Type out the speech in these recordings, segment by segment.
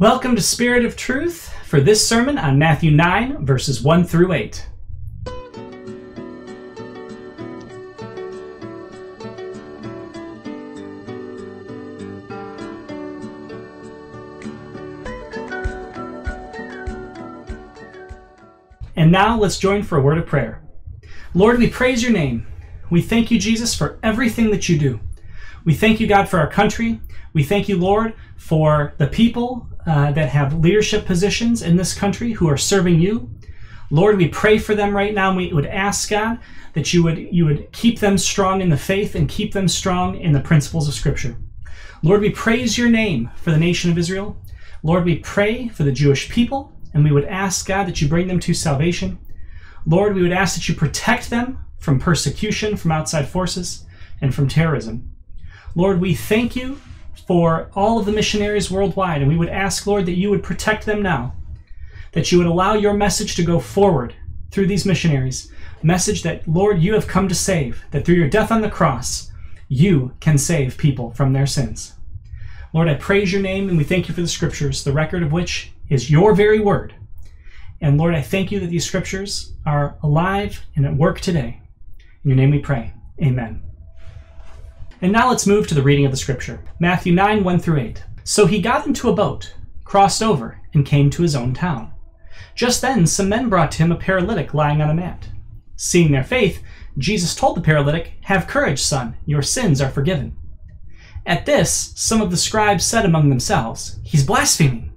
Welcome to Spirit of Truth for this sermon on Matthew 9, verses 1 through 8. And now let's join for a word of prayer. Lord, we praise your name. We thank you, Jesus, for everything that you do. We thank you, God, for our country. We thank you, Lord, for the people uh, that have leadership positions in this country who are serving you. Lord, we pray for them right now, and we would ask God that you would you would keep them strong in the faith and keep them strong in the principles of Scripture. Lord, we praise your name for the nation of Israel. Lord, we pray for the Jewish people, and we would ask God that you bring them to salvation. Lord, we would ask that you protect them from persecution from outside forces and from terrorism. Lord, we thank you for all of the missionaries worldwide, and we would ask, Lord, that you would protect them now, that you would allow your message to go forward through these missionaries. Message that, Lord, you have come to save, that through your death on the cross, you can save people from their sins. Lord, I praise your name and we thank you for the scriptures, the record of which is your very word. And Lord, I thank you that these scriptures are alive and at work today. In your name we pray. Amen. And now let's move to the reading of the scripture Matthew 9 1 through 8. So he got into a boat, crossed over, and came to his own town. Just then, some men brought to him a paralytic lying on a mat. Seeing their faith, Jesus told the paralytic, Have courage, son, your sins are forgiven. At this, some of the scribes said among themselves, He's blaspheming.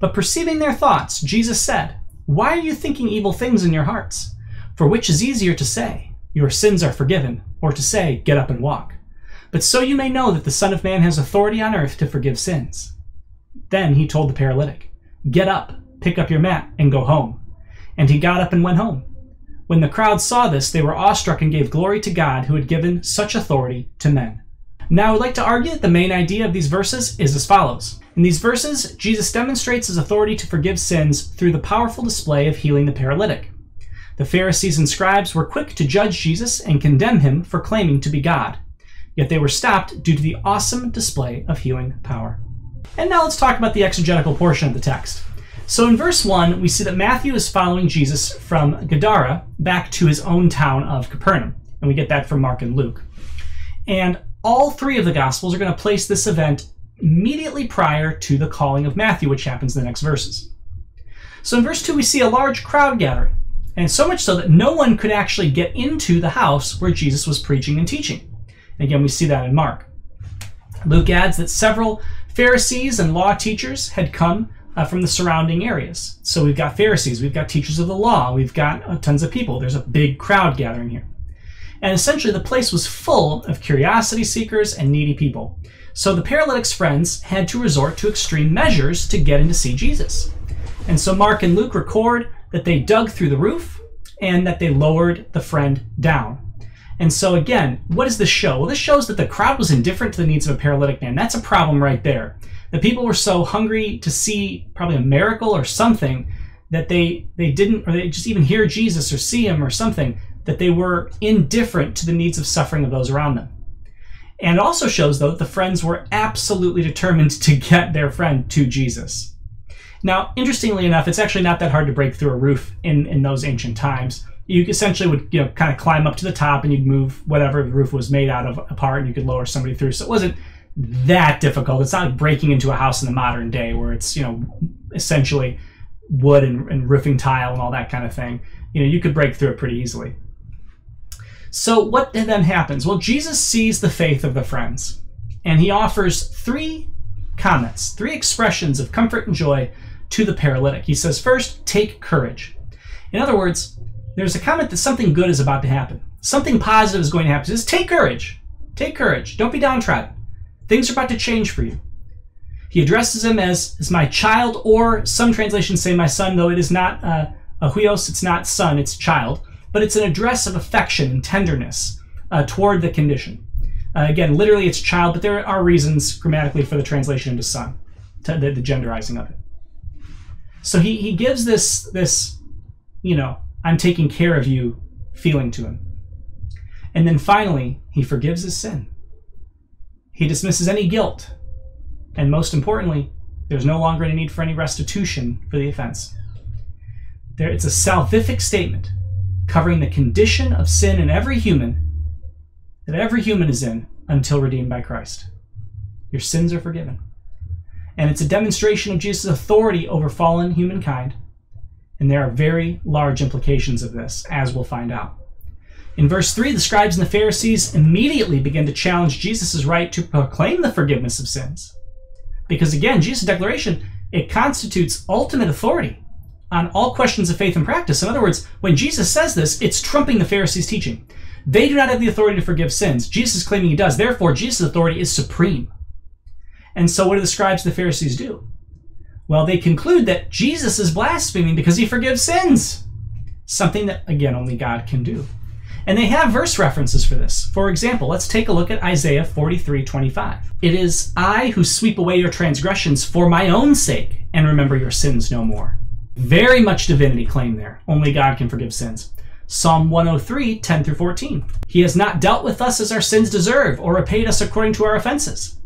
But perceiving their thoughts, Jesus said, Why are you thinking evil things in your hearts? For which is easier to say, Your sins are forgiven, or to say, Get up and walk? But so you may know that the Son of Man has authority on earth to forgive sins. Then he told the paralytic, Get up, pick up your mat, and go home. And he got up and went home. When the crowd saw this, they were awestruck and gave glory to God who had given such authority to men. Now, I would like to argue that the main idea of these verses is as follows. In these verses, Jesus demonstrates his authority to forgive sins through the powerful display of healing the paralytic. The Pharisees and scribes were quick to judge Jesus and condemn him for claiming to be God yet they were stopped due to the awesome display of healing power. And now let's talk about the exegetical portion of the text. So in verse 1, we see that Matthew is following Jesus from Gadara back to his own town of Capernaum. And we get that from Mark and Luke. And all three of the Gospels are going to place this event immediately prior to the calling of Matthew, which happens in the next verses. So in verse 2, we see a large crowd gathering, and so much so that no one could actually get into the house where Jesus was preaching and teaching. Again, we see that in Mark. Luke adds that several Pharisees and law teachers had come uh, from the surrounding areas. So we've got Pharisees, we've got teachers of the law, we've got uh, tons of people. There's a big crowd gathering here. And essentially, the place was full of curiosity seekers and needy people. So the paralytic's friends had to resort to extreme measures to get in to see Jesus. And so Mark and Luke record that they dug through the roof and that they lowered the friend down. And so again, what does this show? Well, this shows that the crowd was indifferent to the needs of a paralytic man. That's a problem right there. The people were so hungry to see probably a miracle or something that they they didn't or they just even hear Jesus or see him or something that they were indifferent to the needs of suffering of those around them. And it also shows though that the friends were absolutely determined to get their friend to Jesus. Now, interestingly enough, it's actually not that hard to break through a roof in, in those ancient times you essentially would you know kind of climb up to the top and you'd move whatever the roof was made out of apart and you could lower somebody through. So it wasn't that difficult. It's not like breaking into a house in the modern day where it's you know essentially wood and, and roofing tile and all that kind of thing. You know you could break through it pretty easily. So what then happens? Well jesus sees the faith of the friends and he offers three comments three expressions of comfort and joy to the paralytic. He says first take courage. In other words there's a comment that something good is about to happen. Something positive is going to happen. Just take courage. Take courage. Don't be downtrodden. Things are about to change for you. He addresses him as, as my child, or some translations say my son, though it is not uh, a huios, it's not son, it's child. But it's an address of affection and tenderness uh, toward the condition. Uh, again, literally it's child, but there are reasons grammatically for the translation into son, to the, the genderizing of it. So he, he gives this, this, you know, I'm taking care of you feeling to him. And then finally, he forgives his sin. He dismisses any guilt. And most importantly, There's no longer any need for any restitution for the offense. There, it's a salvific statement covering the condition of sin in every human that every human is in until redeemed by Christ. Your sins are forgiven. And it's a demonstration of Jesus' authority over fallen humankind. And there are very large implications of this, as we'll find out. In verse 3, the scribes and the Pharisees immediately begin to challenge Jesus' right to proclaim the forgiveness of sins. Because again, Jesus' declaration, it constitutes ultimate authority on all questions of faith and practice. In other words, when Jesus says this, it's trumping the Pharisees' teaching. They do not have the authority to forgive sins. Jesus is claiming he does. Therefore, Jesus' authority is supreme. And so, what do the scribes and the Pharisees do? Well, they conclude that Jesus is blaspheming because he forgives sins. Something that, again, only God can do. And they have verse references for this. For example, let's take a look at Isaiah 43 25. It is I who sweep away your transgressions for my own sake and remember your sins no more. Very much divinity claim there. Only God can forgive sins. Psalm 103, 10 through 14. He has not dealt with us as our sins deserve, or repaid us according to our offenses.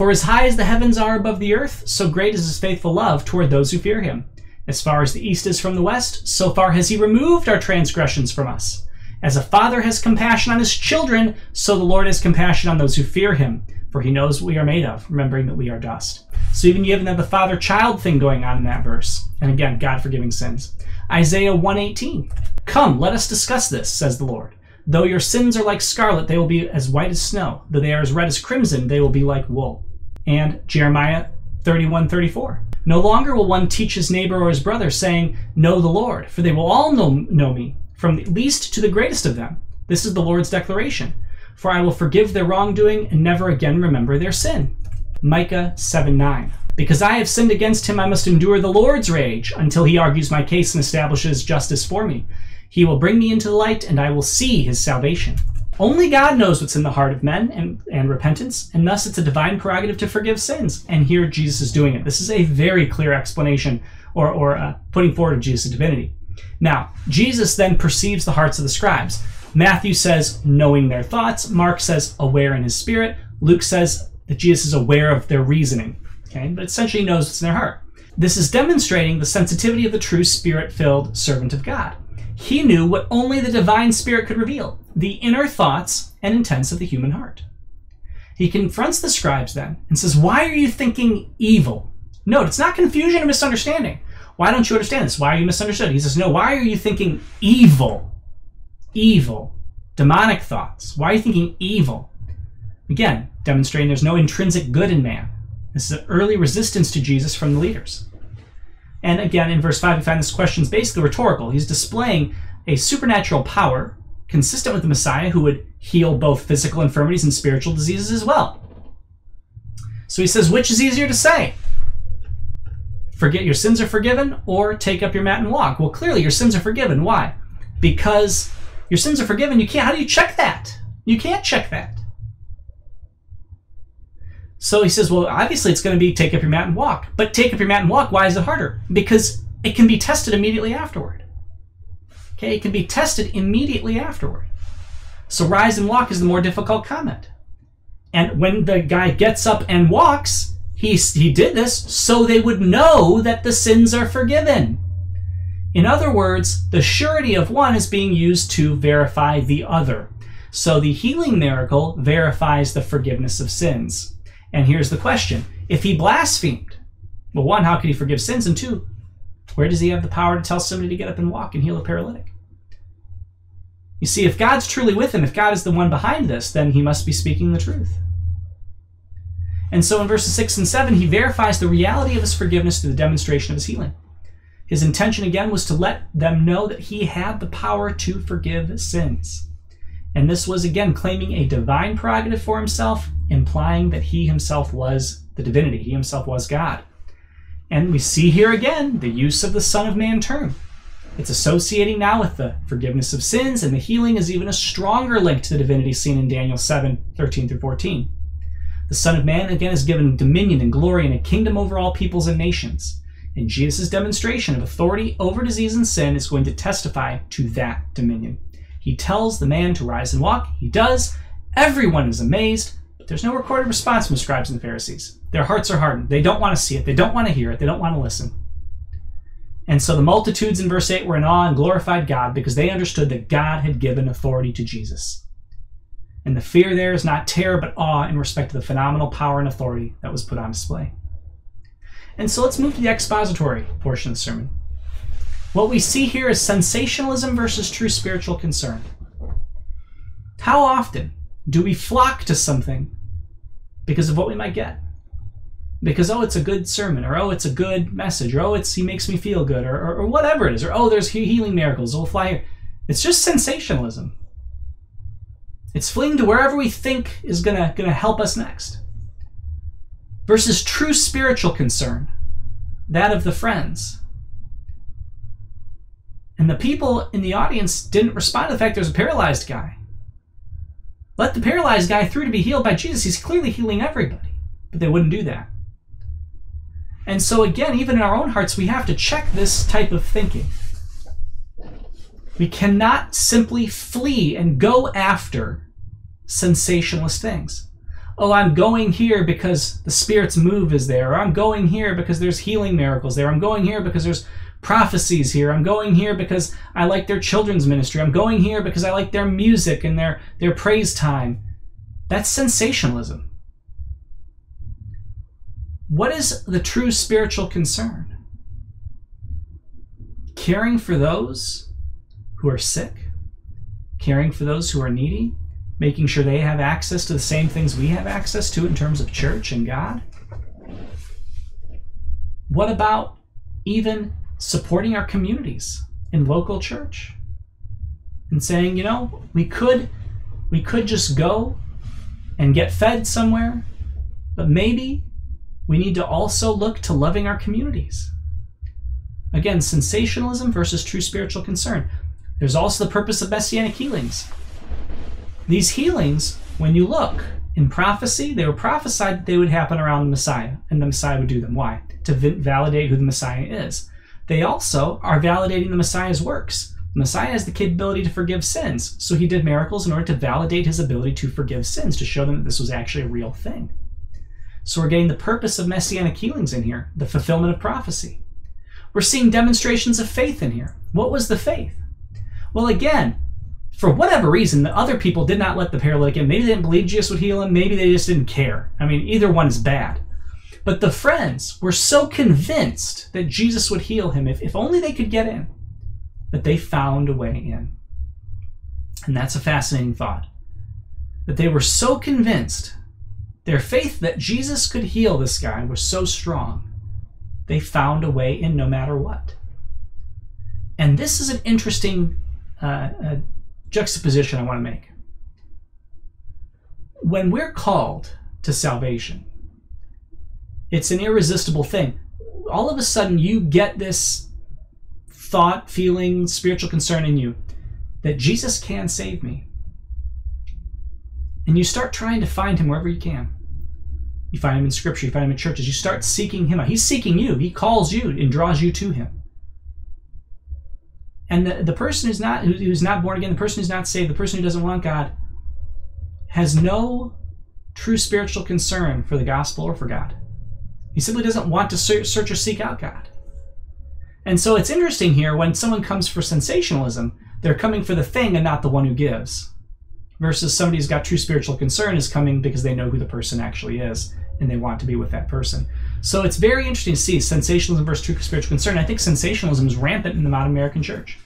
For as high as the heavens are above the earth, so great is his faithful love toward those who fear him. As far as the east is from the west, so far has he removed our transgressions from us. As a father has compassion on his children, so the Lord has compassion on those who fear him, for he knows what we are made of, remembering that we are dust. So even you have the father child thing going on in that verse. And again, God forgiving sins. Isaiah 118. Come, let us discuss this, says the Lord. Though your sins are like scarlet, they will be as white as snow. Though they are as red as crimson, they will be like wool. And Jeremiah 31 34. No longer will one teach his neighbor or his brother, saying, Know the Lord, for they will all know, know me, from the least to the greatest of them. This is the Lord's declaration. For I will forgive their wrongdoing and never again remember their sin. Micah 7 9. Because I have sinned against him, I must endure the Lord's rage until he argues my case and establishes justice for me. He will bring me into the light, and I will see his salvation. Only God knows what's in the heart of men and, and repentance, and thus it's a divine prerogative to forgive sins. And here Jesus is doing it. This is a very clear explanation or, or uh, putting forward of Jesus' divinity. Now, Jesus then perceives the hearts of the scribes. Matthew says, knowing their thoughts. Mark says, aware in his spirit. Luke says that Jesus is aware of their reasoning, okay, but essentially knows what's in their heart. This is demonstrating the sensitivity of the true spirit filled servant of God. He knew what only the divine spirit could reveal the inner thoughts and intents of the human heart. He confronts the scribes then and says, Why are you thinking evil? Note, it's not confusion or misunderstanding. Why don't you understand this? Why are you misunderstood? He says, No, why are you thinking evil? Evil. Demonic thoughts. Why are you thinking evil? Again, demonstrating there's no intrinsic good in man. This is an early resistance to Jesus from the leaders. And again, in verse 5, we find this question is basically rhetorical. He's displaying a supernatural power consistent with the Messiah who would heal both physical infirmities and spiritual diseases as well. So he says, which is easier to say? Forget your sins are forgiven or take up your mat and walk? Well, clearly your sins are forgiven. Why? Because your sins are forgiven. You can't, how do you check that? You can't check that. So he says, well, obviously it's going to be take up your mat and walk. But take up your mat and walk, why is it harder? Because it can be tested immediately afterward. Okay, it can be tested immediately afterward. So rise and walk is the more difficult comment. And when the guy gets up and walks, he, he did this so they would know that the sins are forgiven. In other words, the surety of one is being used to verify the other. So the healing miracle verifies the forgiveness of sins. And here's the question if he blasphemed, well, one, how could he forgive sins? And two, where does he have the power to tell somebody to get up and walk and heal a paralytic? You see, if God's truly with him, if God is the one behind this, then he must be speaking the truth. And so in verses 6 and 7, he verifies the reality of his forgiveness through the demonstration of his healing. His intention again was to let them know that he had the power to forgive sins. And this was again claiming a divine prerogative for himself, implying that he himself was the divinity, he himself was God. And we see here again the use of the Son of Man term. It's associating now with the forgiveness of sins, and the healing is even a stronger link to the divinity seen in Daniel 7 13 through 14. The Son of Man again is given dominion and glory and a kingdom over all peoples and nations. And Jesus' demonstration of authority over disease and sin is going to testify to that dominion. He tells the man to rise and walk. He does. Everyone is amazed, but there's no recorded response from the scribes and the Pharisees. Their hearts are hardened. They don't want to see it. They don't want to hear it. They don't want to listen. And so the multitudes in verse 8 were in awe and glorified God because they understood that God had given authority to Jesus. And the fear there is not terror, but awe in respect to the phenomenal power and authority that was put on display. And so let's move to the expository portion of the sermon. What we see here is sensationalism versus true spiritual concern. How often do we flock to something because of what we might get? Because, oh, it's a good sermon, or oh, it's a good message, or oh, it's he makes me feel good, or, or, or whatever it is, or oh, there's healing miracles, we'll fly here. It's just sensationalism. It's fleeing to wherever we think is gonna gonna help us next. Versus true spiritual concern, that of the friends. And the people in the audience didn't respond to the fact there's a paralyzed guy. Let the paralyzed guy through to be healed by Jesus. He's clearly healing everybody. But they wouldn't do that. And so, again, even in our own hearts, we have to check this type of thinking. We cannot simply flee and go after sensationalist things. Oh, I'm going here because the Spirit's move is there. Or I'm going here because there's healing miracles there. I'm going here because there's prophecies here. I'm going here because I like their children's ministry. I'm going here because I like their music and their, their praise time. That's sensationalism. What is the true spiritual concern? Caring for those who are sick, caring for those who are needy, making sure they have access to the same things we have access to in terms of church and God. What about even supporting our communities in local church and saying, you know, we could we could just go and get fed somewhere, but maybe we need to also look to loving our communities. Again, sensationalism versus true spiritual concern. There's also the purpose of messianic healings. These healings, when you look in prophecy, they were prophesied that they would happen around the Messiah, and the Messiah would do them. Why? To validate who the Messiah is. They also are validating the Messiah's works. The Messiah has the capability to forgive sins, so he did miracles in order to validate his ability to forgive sins, to show them that this was actually a real thing. So we're getting the purpose of messianic healings in here, the fulfillment of prophecy. We're seeing demonstrations of faith in here. What was the faith? Well, again, for whatever reason, the other people did not let the paralytic in. Maybe they didn't believe Jesus would heal him. Maybe they just didn't care. I mean, either one is bad. But the friends were so convinced that Jesus would heal him if, if only they could get in, that they found a way in. And that's a fascinating thought. That they were so convinced, their faith that Jesus could heal this guy was so strong, they found a way in no matter what. And this is an interesting uh, uh, juxtaposition I want to make. When we're called to salvation, it's an irresistible thing. All of a sudden, you get this thought, feeling, spiritual concern in you that Jesus can save me. And you start trying to find him wherever you can. You find him in scripture, you find him in churches. You start seeking him out. He's seeking you, he calls you and draws you to him. And the, the person who's not who's not born again, the person who's not saved, the person who doesn't want God, has no true spiritual concern for the gospel or for God. He simply doesn't want to search or seek out God. And so it's interesting here when someone comes for sensationalism, they're coming for the thing and not the one who gives. Versus somebody who's got true spiritual concern is coming because they know who the person actually is and they want to be with that person. So it's very interesting to see sensationalism versus true spiritual concern. I think sensationalism is rampant in the modern American church.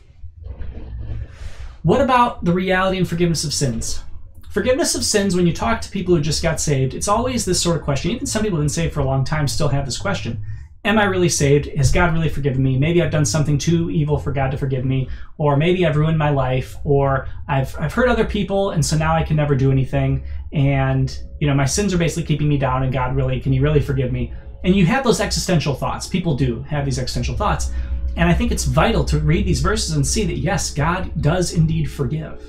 What about the reality and forgiveness of sins? Forgiveness of sins, when you talk to people who just got saved, it's always this sort of question. Even some people who've been saved for a long time still have this question Am I really saved? Has God really forgiven me? Maybe I've done something too evil for God to forgive me, or maybe I've ruined my life, or I've, I've hurt other people, and so now I can never do anything. And, you know, my sins are basically keeping me down, and God really, can He really forgive me? And you have those existential thoughts. People do have these existential thoughts. And I think it's vital to read these verses and see that, yes, God does indeed forgive.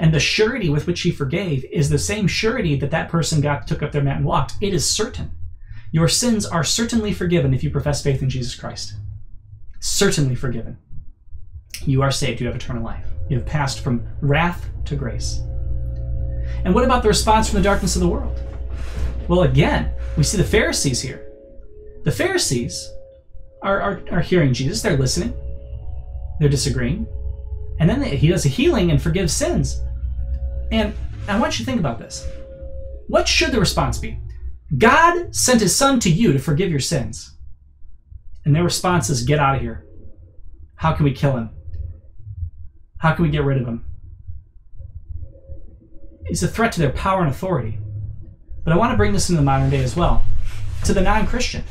And the surety with which he forgave is the same surety that that person got, took up their mat and walked. It is certain. Your sins are certainly forgiven if you profess faith in Jesus Christ. Certainly forgiven. You are saved. You have eternal life. You have passed from wrath to grace. And what about the response from the darkness of the world? Well, again, we see the Pharisees here. The Pharisees are, are, are hearing Jesus, they're listening, they're disagreeing, and then he does a healing and forgives sins. And I want you to think about this. What should the response be? God sent his son to you to forgive your sins. And their response is, Get out of here. How can we kill him? How can we get rid of him? It's a threat to their power and authority. But I want to bring this into the modern day as well. To the non Christian,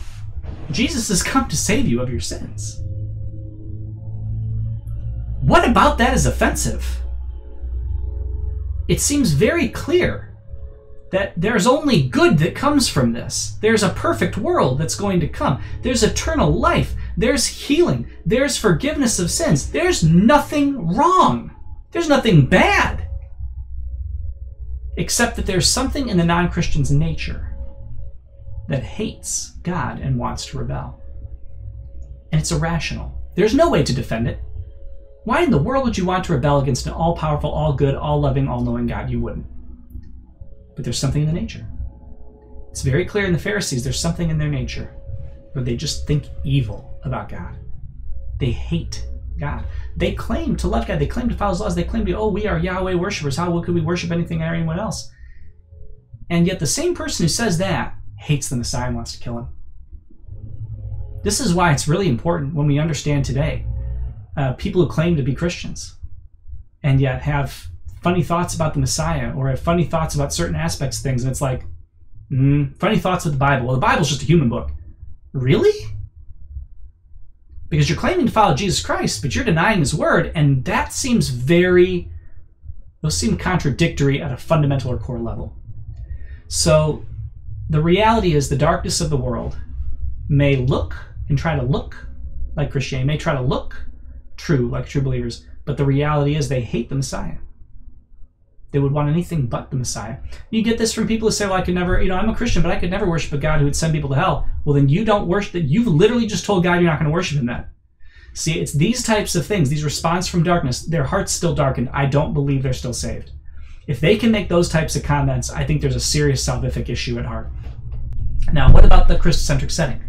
Jesus has come to save you of your sins. What about that is offensive? It seems very clear that there's only good that comes from this. There's a perfect world that's going to come. There's eternal life. There's healing. There's forgiveness of sins. There's nothing wrong. There's nothing bad except that there's something in the non Christian's nature that hates God and wants to rebel. And it's irrational. There's no way to defend it. Why in the world would you want to rebel against an all powerful, all good, all loving, all knowing God? You wouldn't. But there's something in the nature. It's very clear in the Pharisees there's something in their nature where they just think evil about God. They hate God. They claim to love God. They claim to follow His laws. They claim to, oh, we are Yahweh worshippers. How could we worship anything or anyone else? And yet, the same person who says that hates the Messiah and wants to kill him. This is why it's really important when we understand today uh, people who claim to be Christians and yet have funny thoughts about the Messiah or have funny thoughts about certain aspects of things. And it's like, mm, funny thoughts with the Bible. Well, the Bible's just a human book. Really? because you're claiming to follow Jesus Christ, but you're denying his word, and that seems very those seem contradictory at a fundamental or core level. So the reality is the darkness of the world may look and try to look like Christianity, may try to look true like true believers, but the reality is they hate the Messiah. They would want anything but the Messiah. You get this from people who say, Well, I could never, you know, I'm a Christian, but I could never worship a God who would send people to hell. Well, then you don't worship that. You've literally just told God you're not going to worship him then. See, it's these types of things, these response from darkness, their heart's still darkened. I don't believe they're still saved. If they can make those types of comments, I think there's a serious salvific issue at heart. Now, what about the Christocentric setting?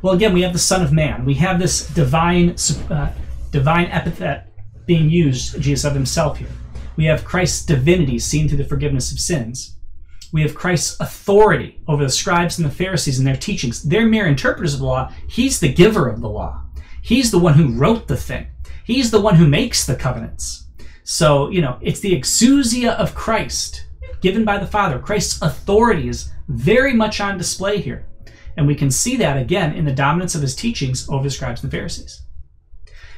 Well, again, we have the Son of Man. We have this divine, uh, divine epithet being used, Jesus of himself here. We have Christ's divinity seen through the forgiveness of sins. We have Christ's authority over the scribes and the Pharisees and their teachings. They're mere interpreters of the law. He's the giver of the law. He's the one who wrote the thing. He's the one who makes the covenants. So, you know, it's the exousia of Christ given by the Father. Christ's authority is very much on display here. And we can see that again in the dominance of his teachings over the scribes and the Pharisees.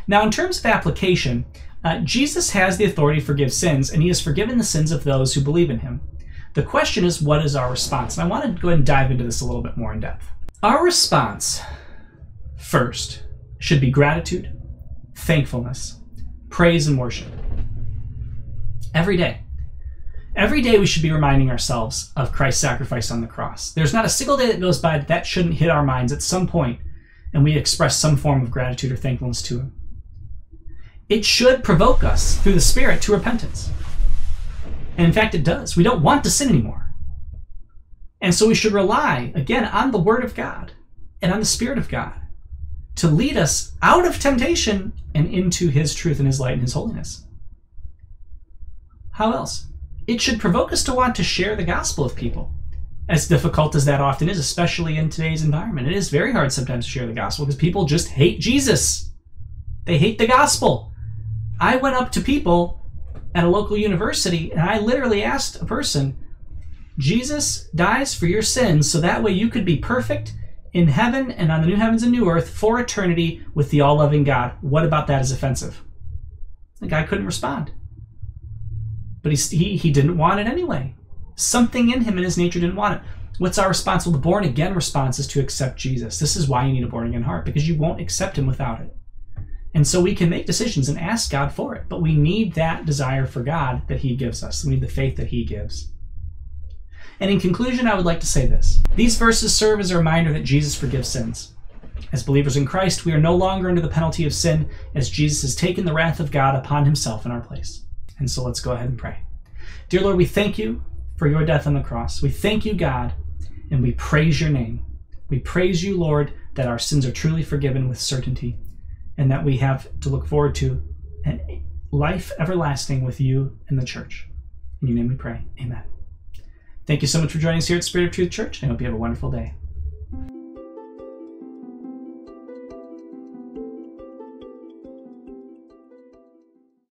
Now, in terms of application, uh, Jesus has the authority to forgive sins, and he has forgiven the sins of those who believe in him. The question is, what is our response? And I want to go ahead and dive into this a little bit more in depth. Our response, first, should be gratitude, thankfulness, praise, and worship. Every day. Every day we should be reminding ourselves of Christ's sacrifice on the cross. There's not a single day that goes by that, that shouldn't hit our minds at some point and we express some form of gratitude or thankfulness to Him it should provoke us through the Spirit to repentance. And in fact, it does. We don't want to sin anymore. And so we should rely, again, on the Word of God and on the Spirit of God to lead us out of temptation and into His truth and His light and His holiness. How else? It should provoke us to want to share the gospel with people. As difficult as that often is, especially in today's environment, it is very hard sometimes to share the gospel because people just hate Jesus. They hate the gospel. I went up to people at a local university and I literally asked a person, Jesus dies for your sins so that way you could be perfect in heaven and on the new heavens and new earth for eternity with the all loving God. What about that is offensive? The guy couldn't respond. But he, he, he didn't want it anyway. Something in him and his nature didn't want it. What's our response? Well, the born again response is to accept Jesus. This is why you need a born again heart, because you won't accept him without it. And so we can make decisions and ask God for it, but we need that desire for God that He gives us. We need the faith that He gives. And in conclusion, I would like to say this these verses serve as a reminder that Jesus forgives sins. As believers in Christ, we are no longer under the penalty of sin, as Jesus has taken the wrath of God upon Himself in our place. And so let's go ahead and pray. Dear Lord, we thank you for your death on the cross. We thank you, God, and we praise your name. We praise you, Lord, that our sins are truly forgiven with certainty and that we have to look forward to a life everlasting with you and the church. In your name we pray. Amen. Thank you so much for joining us here at Spirit of Truth Church, I hope you have a wonderful day.